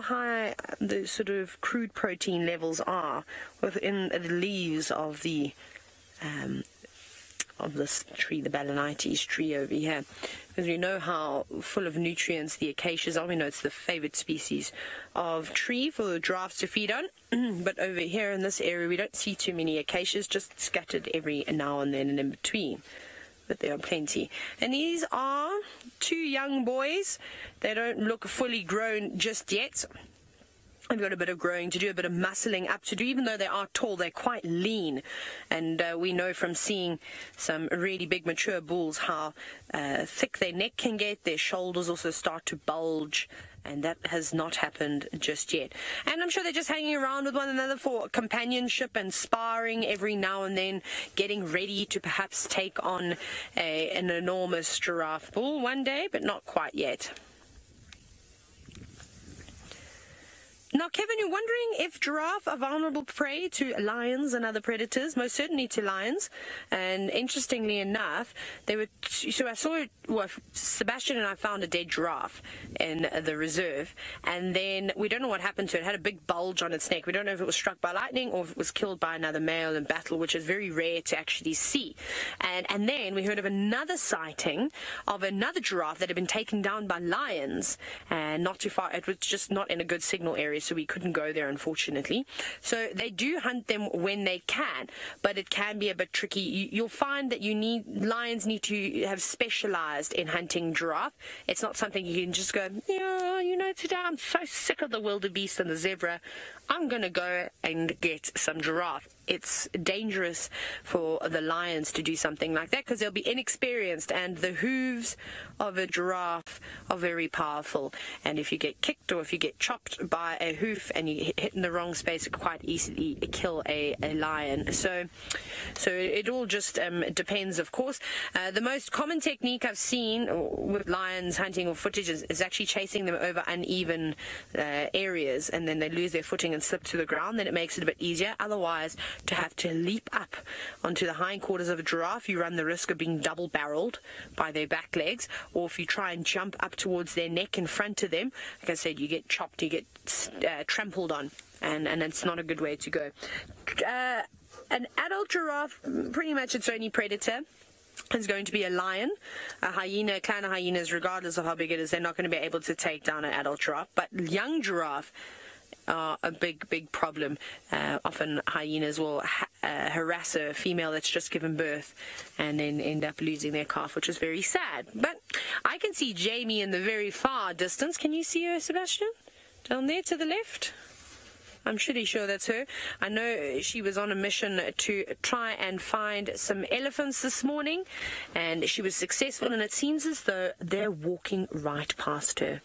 how high the sort of crude protein levels are within the leaves of the um, of this tree, the Balanites tree over here. Because we know how full of nutrients the acacias are. We know it's the favorite species of tree for the giraffes to feed on. but over here in this area, we don't see too many acacias, just scattered every now and then and in between. But there are plenty. And these are two young boys. They don't look fully grown just yet. They've got a bit of growing to do, a bit of muscling up to do. Even though they are tall, they're quite lean. And uh, we know from seeing some really big mature bulls how uh, thick their neck can get. Their shoulders also start to bulge. And that has not happened just yet. And I'm sure they're just hanging around with one another for companionship and sparring every now and then, getting ready to perhaps take on a, an enormous giraffe bull one day, but not quite yet. Now, Kevin, you're wondering if giraffe are vulnerable prey to lions and other predators, most certainly to lions. And interestingly enough, they were. So I saw, well, Sebastian and I found a dead giraffe in the reserve, and then we don't know what happened to it. It had a big bulge on its neck. We don't know if it was struck by lightning or if it was killed by another male in battle, which is very rare to actually see. And and then we heard of another sighting of another giraffe that had been taken down by lions, and not too far. It was just not in a good signal area so we couldn't go there, unfortunately. So they do hunt them when they can, but it can be a bit tricky. You, will find that you need lions need to have specialized in hunting giraffe. It's not something you can just go, yeah, you know, today I'm so sick of the wildebeest and the zebra. I'm going to go and get some giraffe. It's dangerous for the lions to do something like that because they'll be inexperienced and the hooves of a giraffe are very powerful. And if you get kicked or if you get chopped by a hoof and you hit in the wrong space, it quite easily kill a, a lion. So, so it all just um, depends, of course. Uh, the most common technique I've seen with lions hunting or footage is, is actually chasing them over uneven uh, areas and then they lose their footing and slip to the ground, then it makes it a bit easier. Otherwise, to have to leap up onto the hindquarters of a giraffe, you run the risk of being double barreled by their back legs. Or if you try and jump up towards their neck in front of them, like I said, you get chopped, you get uh, trampled on, and, and it's not a good way to go. Uh, an adult giraffe, pretty much its only predator is going to be a lion, a hyena, a clan of hyenas, regardless of how big it is, they're not going to be able to take down an adult giraffe. But young giraffe are a big, big problem. Uh, often hyenas will ha- uh, harass a female that's just given birth and then end up losing their calf, which is very sad. But I can see Jamie in the very far distance. Can you see her, Sebastian? Down there to the left? I'm pretty sure that's her. I know she was on a mission to try and find some elephants this morning, and she was successful, and it seems as though they're walking right past her.